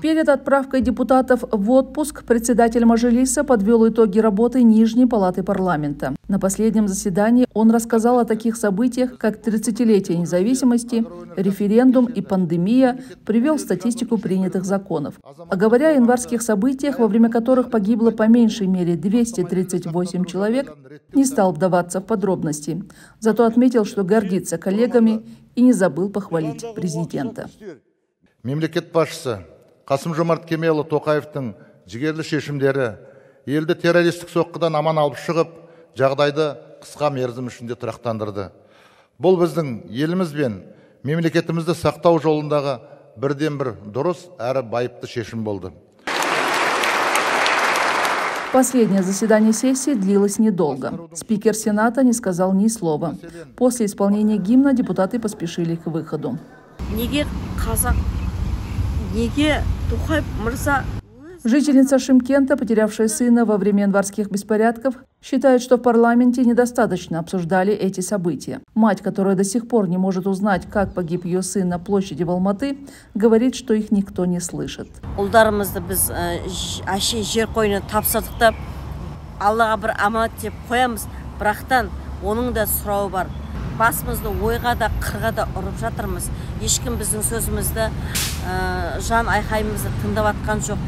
Перед отправкой депутатов в отпуск председатель Мажилиса подвел итоги работы Нижней палаты парламента. На последнем заседании он рассказал о таких событиях, как 30-летие независимости, референдум и пандемия, привел статистику принятых законов. А говоря о январских событиях, во время которых погибло по меньшей мере 238 человек, не стал вдаваться в подробности. Зато отметил, что гордится коллегами и не забыл похвалить президента. Мемлекет басшысы қасым жомарт кемелұлы тоқаевтың жігерлі шешімдері елді террористік соққыдан аман алып шығып жағдайды қысқа мерзім ішінде тұрақтандырды бұл біздің еліміз бен мемлекетімізді сақтау жолындағы бірден бір дұрыс әрі байыпты шешім болды Последнее заседание сессии длилось недолго. Спикер Сената не сказал ни слова. После исполнения гимна депутаты поспешили к выходу. неге қазақ неге тоқаев мырза Жительница Шимкента, потерявшая сына во время январских беспорядков, считает, что в парламенте недостаточно обсуждали эти события. Мать, которая до сих пор не может узнать, как погиб ее сын на площади в Алматы, говорит, что их никто не слышит. ұлдарымызды біз ә, ж- әше жер қойнына тапсырдық та аллаға бір аманат деп қоямыз бірақтан оның да сұрауы бар басымызды ойға да қырға да ұрып жатырмыз ешкім біздің сөзімізді ә, жан айқайымызды тыңдап жатқан жоқ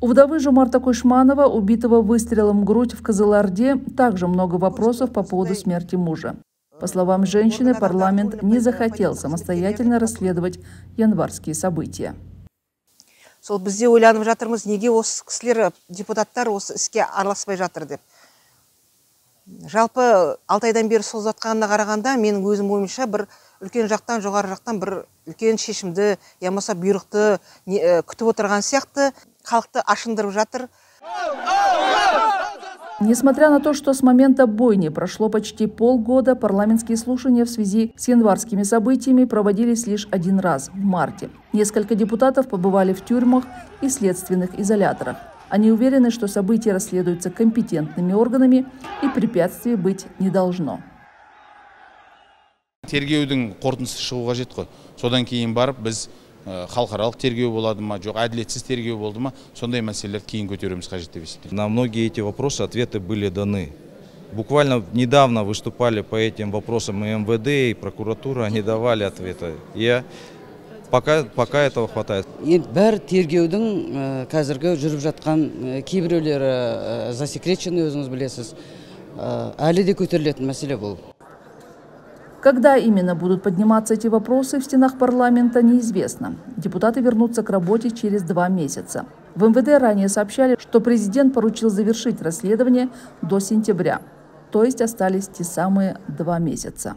У вдовы Жумарта Кушманова, убитого выстрелом в грудь в Кызылорде, также много вопросов по поводу смерти мужа. По словам женщины, парламент не захотел самостоятельно расследовать январские события. сол бізде ойланып жатырмыз неге осы кісілер депутаттар осы іске араласпай жатыр деп жалпы алты айдан бері созып жатқанына қарағанда менің өзім ойымша бір үлкен жақтан жоғары жақтан бір үлкен шешімді я болмаса бұйрықты не- э, күтіп отырған сияқты халықты ашындырып жатыр Несмотря на то, что с момента бойни прошло почти полгода, парламентские слушания в связи с январскими событиями проводились лишь один раз, в марте. Несколько депутатов побывали в тюрьмах и следственных изоляторах. Они уверены, что события расследуются компетентными органами и препятствий быть не должно. тергеудің қорытындысы шығу қажет қой содан кейін барып біз ә, халықаралық тергеу болады ма жоқ әділетсіз тергеу болды ма сондай мәселелерді кейін көтеруіміз қажет деп есептеймін На многие эти вопросы ответы были даны. Буквально недавно выступали по этим вопросам и МВД, и прокуратура, они давали ответы. Я пока, пока этого хватает. енді бәрі тергеудің ә, қазіргі жүріп жатқан ә, кейбіреулері ә, засекреченный өзіңіз білесіз Ә, әлі де көтерілетін мәселе бұл Когда именно будут подниматься эти вопросы в стенах парламента, неизвестно. Депутаты вернутся к работе через два месяца. В МВД ранее сообщали, что президент поручил завершить расследование до сентября. То есть остались те самые два месяца.